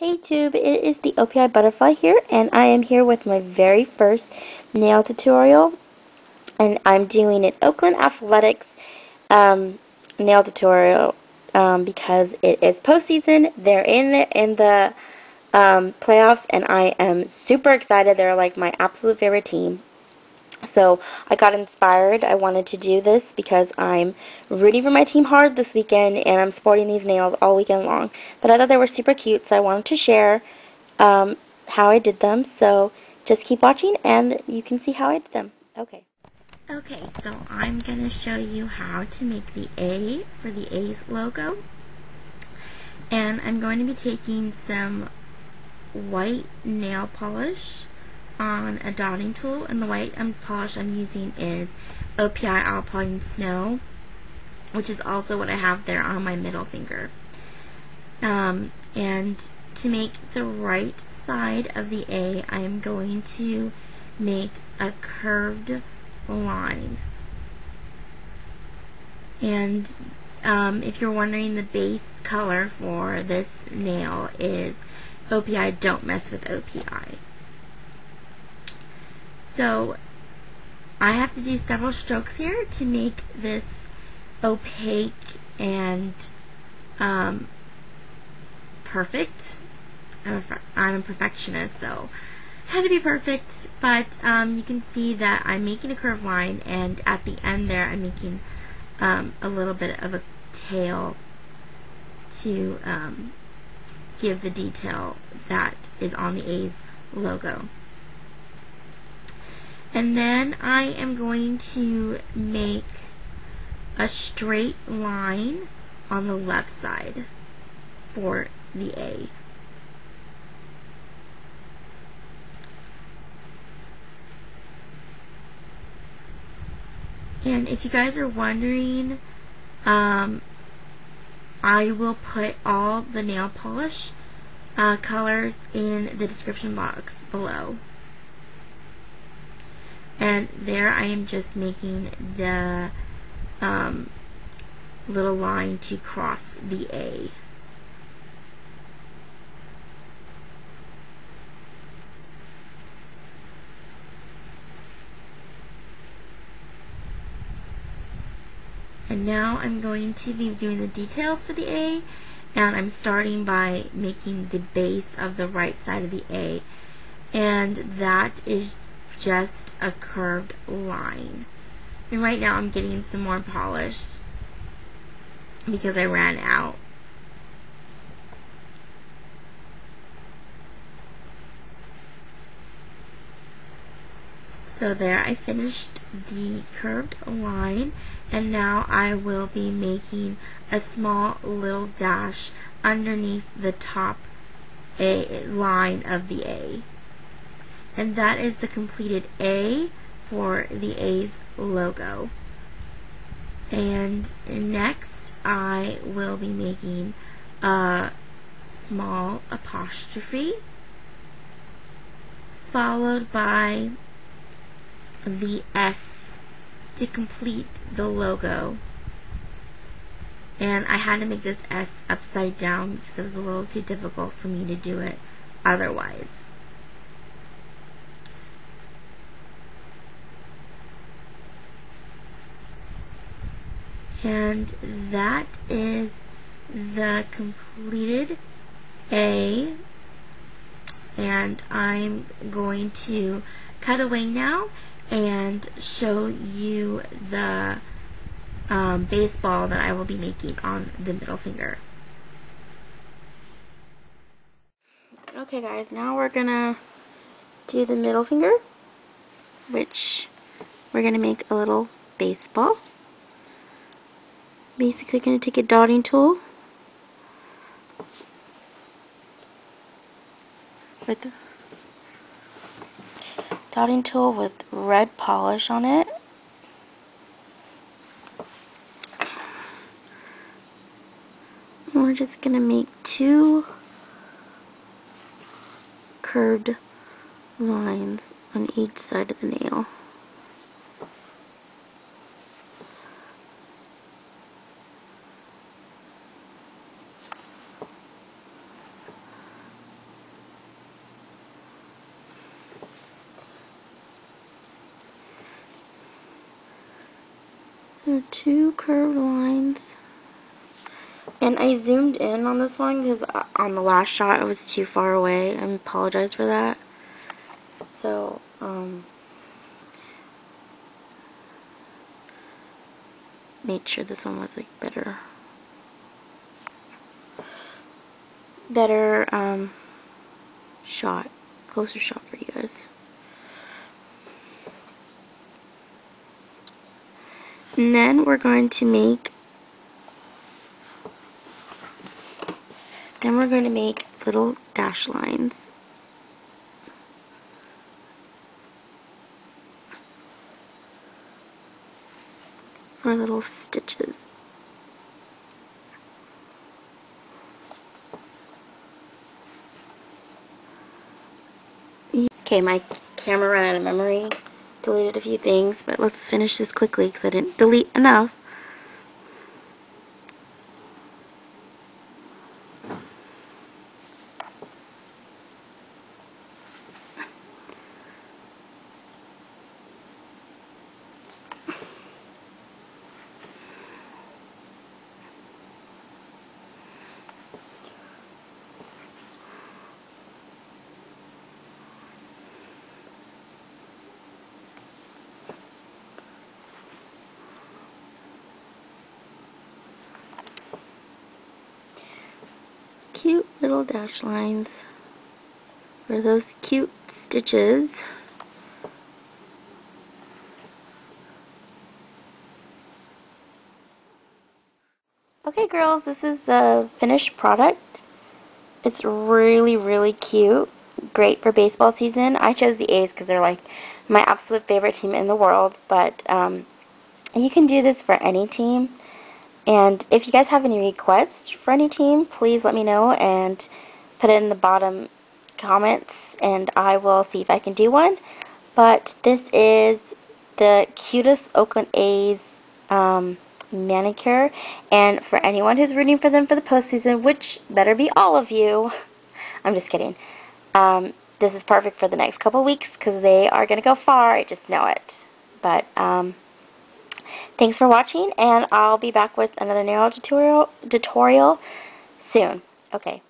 Hey Tube, it is the OPI Butterfly here, and I am here with my very first nail tutorial, and I'm doing an Oakland Athletics um, nail tutorial um, because it is postseason. They're in the in the um, playoffs, and I am super excited. They're like my absolute favorite team. So I got inspired. I wanted to do this because I'm rooting for my team hard this weekend and I'm sporting these nails all weekend long. But I thought they were super cute so I wanted to share um, how I did them. So just keep watching and you can see how I did them. Okay. Okay, so I'm going to show you how to make the A for the A's logo. And I'm going to be taking some white nail polish on a dotting tool and the white um, polish I'm using is OPI Alpine Snow which is also what I have there on my middle finger. Um, and to make the right side of the A I am going to make a curved line. And um, if you're wondering, the base color for this nail is OPI Don't Mess with OPI. So I have to do several strokes here to make this opaque and um, perfect. I'm a, I'm a perfectionist, so it had to be perfect, but um, you can see that I'm making a curved line, and at the end there, I'm making um, a little bit of a tail to um, give the detail that is on the A's logo. And then I am going to make a straight line on the left side for the A. And if you guys are wondering, um, I will put all the nail polish uh, colors in the description box below and there I am just making the um, little line to cross the A. And now I'm going to be doing the details for the A and I'm starting by making the base of the right side of the A and that is just a curved line. And right now I'm getting some more polish because I ran out. So there I finished the curved line and now I will be making a small little dash underneath the top A line of the A and that is the completed A for the A's logo. And next I will be making a small apostrophe followed by the S to complete the logo. And I had to make this S upside down because it was a little too difficult for me to do it otherwise. And that is the completed A and I'm going to cut away now and show you the um, baseball that I will be making on the middle finger. Okay guys, now we're gonna do the middle finger, which we're gonna make a little baseball basically going to take a dotting tool. With dotting tool with red polish on it. And we're just going to make two curved lines on each side of the nail There are two curved lines. And I zoomed in on this one because uh, on the last shot I was too far away. I apologize for that. So, um, made sure this one was like better. Better, um, shot. Closer shot for you guys. And then we're going to make then we're going to make little dash lines. For little stitches. Okay, my camera ran out of memory deleted a few things, but let's finish this quickly because I didn't delete enough. cute little dash lines for those cute stitches. Okay girls, this is the finished product. It's really, really cute. Great for baseball season. I chose the A's because they're like my absolute favorite team in the world, but um, you can do this for any team. And if you guys have any requests for any team, please let me know and put it in the bottom comments and I will see if I can do one. But this is the cutest Oakland A's um, manicure. And for anyone who's rooting for them for the postseason, which better be all of you, I'm just kidding. Um, this is perfect for the next couple weeks because they are going to go far. I just know it. But, um, Thanks for watching, and I'll be back with another nail tutorial, tutorial soon. Okay,